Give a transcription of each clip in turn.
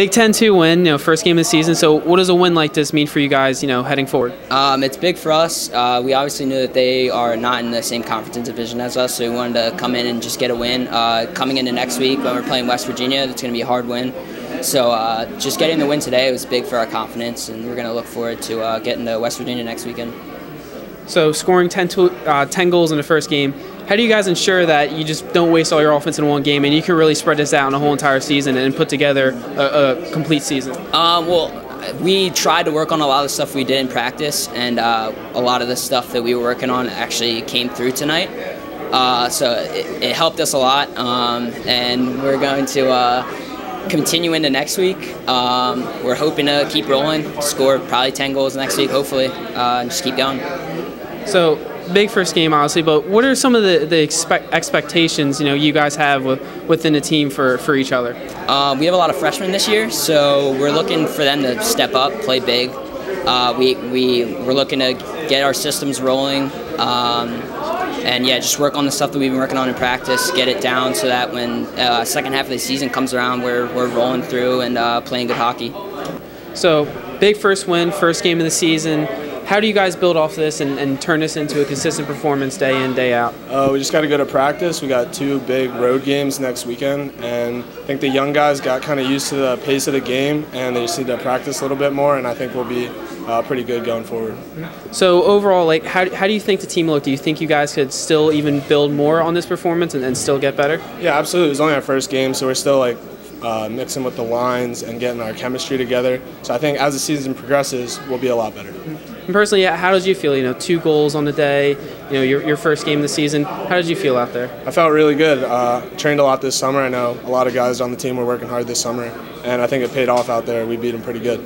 Big Ten 2 win, you know, first game of the season. So, what does a win like this mean for you guys, you know, heading forward? Um, it's big for us. Uh, we obviously knew that they are not in the same conference and division as us, so we wanted to come in and just get a win. Uh, coming into next week when we're playing West Virginia, it's going to be a hard win. So, uh, just getting the win today was big for our confidence, and we're going to look forward to uh, getting to West Virginia next weekend. So, scoring 10, to, uh, 10 goals in the first game, how do you guys ensure that you just don't waste all your offense in one game and you can really spread this out in a whole entire season and put together a, a complete season? Um, well, we tried to work on a lot of the stuff we did in practice, and uh, a lot of the stuff that we were working on actually came through tonight. Uh, so it, it, helped us a lot, um, and we're going to uh, continue into next week. Um, we're hoping to keep rolling, score probably 10 goals next week, hopefully, uh, and just keep going. So big first game, obviously, but what are some of the, the expect, expectations you know you guys have with, within the team for, for each other? Um, we have a lot of freshmen this year, so we're looking for them to step up, play big. Uh, we we we're looking to get our systems rolling, um, and yeah, just work on the stuff that we've been working on in practice, get it down so that when uh, second half of the season comes around, we're we're rolling through and uh, playing good hockey. So big first win, first game of the season how do you guys build off this and, and turn this into a consistent performance day in, day out? Uh, we just got to go to practice. We got two big road games next weekend, and I think the young guys got kind of used to the pace of the game, and they just need to practice a little bit more, and I think we'll be uh, pretty good going forward. So overall, like, how, how do you think the team looked? Do you think you guys could still even build more on this performance and, and still get better? Yeah, absolutely. It was only our first game, so we're still like uh, mixing with the lines and getting our chemistry together. So I think as the season progresses, we'll be a lot better. And personally, how did you feel? You know, two goals on the day. You know, your, your first game of the season. How did you feel out there? I felt really good. Uh, trained a lot this summer. I know a lot of guys on the team were working hard this summer, and I think it paid off out there. We beat them pretty good.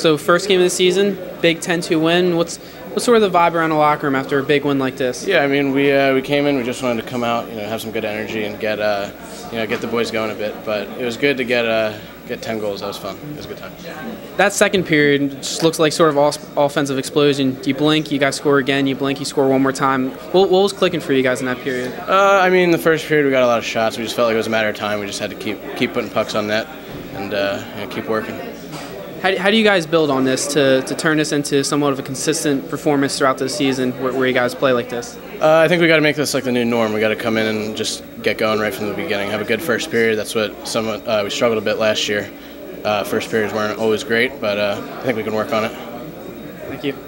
So first game of the season, big 10-2 win. What's what's sort of the vibe around the locker room after a big win like this? Yeah, I mean, we uh, we came in, we just wanted to come out, you know, have some good energy and get uh, you know get the boys going a bit. But it was good to get uh, get 10 goals. That was fun. It was a good time. That second period just looks like sort of all offensive explosion. You blink, you guys score again. You blink, you score one more time. What, what was clicking for you guys in that period? Uh, I mean, the first period we got a lot of shots. We just felt like it was a matter of time. We just had to keep keep putting pucks on net and uh, you know, keep working. How, how do you guys build on this to, to turn this into somewhat of a consistent performance throughout the season where, where you guys play like this? Uh, I think we got to make this like the new norm. We got to come in and just get going right from the beginning. Have a good first period. That's what uh, we struggled a bit last year. Uh, first periods weren't always great, but uh, I think we can work on it.